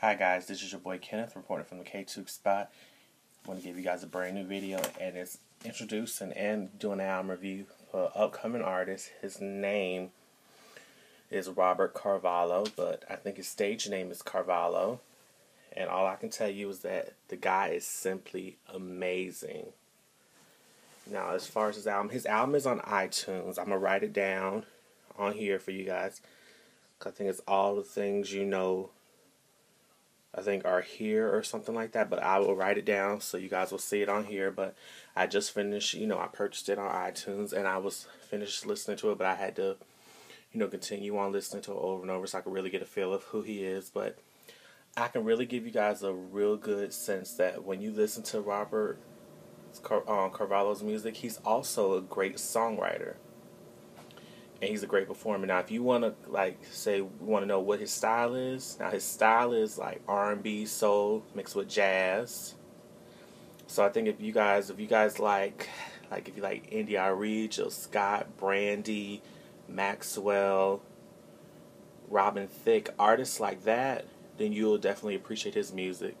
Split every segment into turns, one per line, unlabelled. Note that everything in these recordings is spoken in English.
Hi guys, this is your boy Kenneth reporting from the KTookes spot. I want to give you guys a brand new video and it's introducing and doing an album review for upcoming artist. His name is Robert Carvalho, but I think his stage name is Carvalho. And all I can tell you is that the guy is simply amazing. Now, as far as his album, his album is on iTunes. I'm going to write it down on here for you guys. I think it's all the things you know I think are here or something like that. But I will write it down so you guys will see it on here. But I just finished, you know, I purchased it on iTunes and I was finished listening to it, but I had to, you know, continue on listening to it over and over so I could really get a feel of who he is. But I can really give you guys a real good sense that when you listen to Robert um, Carvalho's music, he's also a great songwriter and he's a great performer. Now, if you want to like say want to know what his style is, now his style is like R and B, soul mixed with jazz. So I think if you guys if you guys like like if you like India.Arie, Jill Scott, Brandy, Maxwell, Robin Thicke, artists like that, then you'll definitely appreciate his music.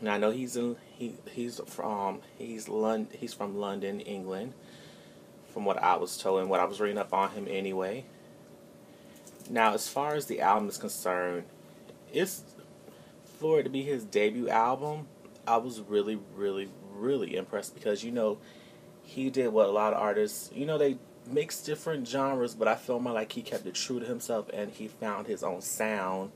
Now I know he's in he he's from he's London he's from London, England from what I was told and what I was reading up on him anyway. Now, as far as the album is concerned, it's for it to be his debut album. I was really, really, really impressed because you know he did what a lot of artists, you know, they mix different genres, but I feel more like he kept it true to himself and he found his own sound.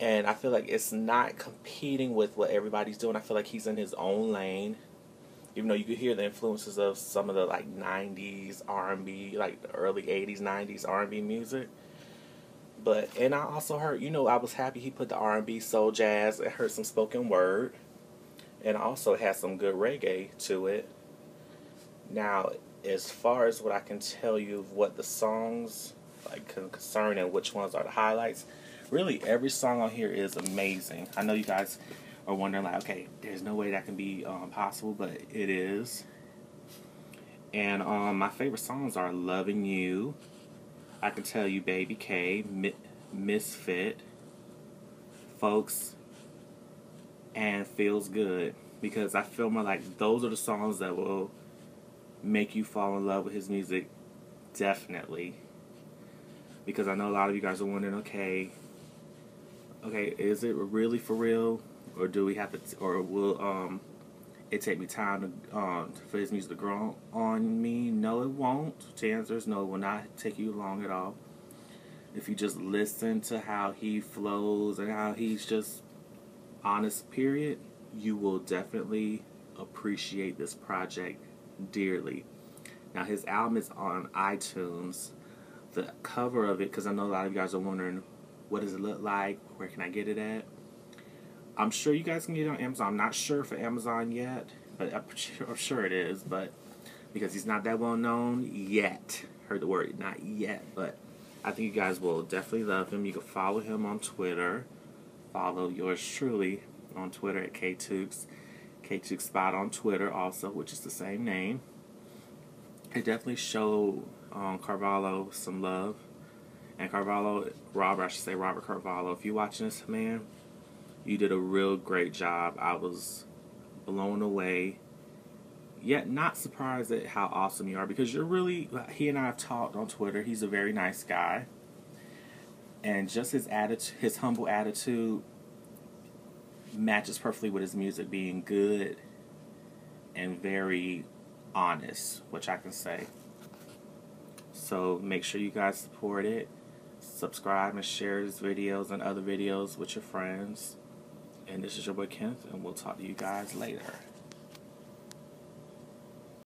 And I feel like it's not competing with what everybody's doing. I feel like he's in his own lane even though you could hear the influences of some of the like 90s R&B, like the early 80s, 90s R&B music. But and I also heard, you know, I was happy he put the R&B, soul, jazz. I heard some spoken word, and also had some good reggae to it. Now, as far as what I can tell you of what the songs like concern and which ones are the highlights, really every song on here is amazing. I know you guys are wondering like, okay, there's no way that can be um, possible, but it is. And um, my favorite songs are "Loving You," I can tell you, "Baby K," Mi- "Misfit," "Folks," and "Feels Good." Because I feel more like those are the songs that will make you fall in love with his music, definitely. Because I know a lot of you guys are wondering, okay, okay, is it really for real? Or do we have to, or will um, it take me time to um, for his music to grow on me? No, it won't. Is no. It will not take you long at all. If you just listen to how he flows and how he's just honest, period, you will definitely appreciate this project dearly. Now, his album is on iTunes. The cover of it, because I know a lot of you guys are wondering, what does it look like? Where can I get it at? I'm sure you guys can get it on Amazon. I'm not sure for Amazon yet, but I'm sure it is. But because he's not that well known yet, heard the word not yet, but I think you guys will definitely love him. You can follow him on Twitter. Follow yours truly on Twitter at KTookes. KTookes Spot on Twitter also, which is the same name. I definitely show um, Carvalho some love. And Carvalho, Robert, I should say Robert Carvalho, if you're watching this, man, you did a real great job. I was blown away, yet not surprised at how awesome you are because you're really. He and I have talked on Twitter. He's a very nice guy, and just his attitude, his humble attitude, matches perfectly with his music being good and very honest, which I can say. So make sure you guys support it. Subscribe and share his videos and other videos with your friends. And this is your boy Kenneth, and we'll talk to you guys later.